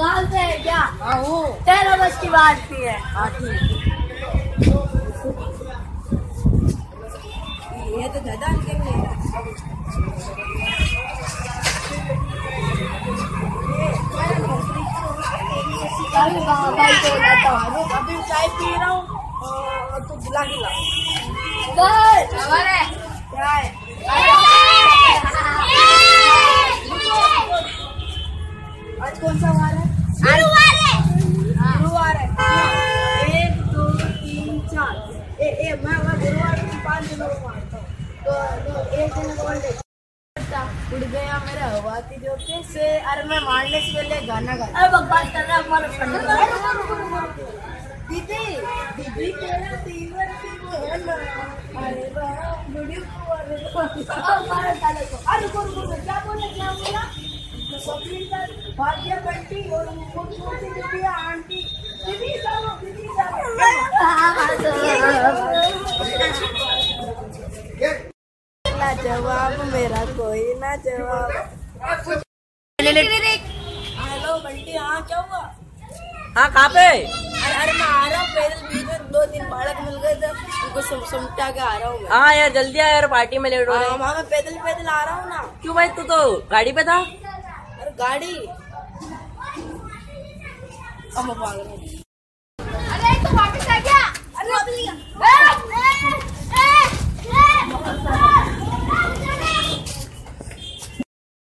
गाँव से है क्या? तेरह बज की बात की है। ये तो भाई को अभी चाय पी रहा हूँ और तू बुला क्या है आज कौन सा वार है गुरुवार है एक दो तीन मैं गुरुवार को पाँच दिनों को मारता हूँ तो, तो एक दिन बोल उड़ गया मेरा हवाती जो से। अरे मैं मारने से पहले गाना गा अरे बकवास कर रहा हमारा फ्रेंड दीदी दीदी तेरा तीवर की वो है। ना अरे वाह वीडियो को अरे हमारा साले को अरे रुको रुको क्या बोला क्या बोला? भाग्य बंटी और छोटी छोटी दीदी आंटी। दीदी जाओ दीदी जाओ। जवाब मेरा कोई ना जवाब हेलो बंटी हाँ क्या हुआ हाँ कहाँ पे? अरे मैं आ रहा हूँ पैदल बीच में दो तीन बालक मिल गए थे उनको सम, समटा के आ रहा हूँ हाँ यार जल्दी आ यार पार्टी में लेट हो रहे हाँ, मैं पैदल पैदल आ रहा हूँ ना क्यों भाई तू तो गाड़ी पे था? अरे गाड़ी अरे तो वापस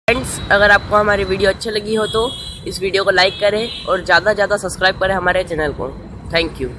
फ्रेंड्स अगर आपको हमारी वीडियो अच्छी लगी हो तो इस वीडियो को लाइक करें और ज़्यादा से ज़्यादा सब्सक्राइब करें हमारे चैनल को। Thank you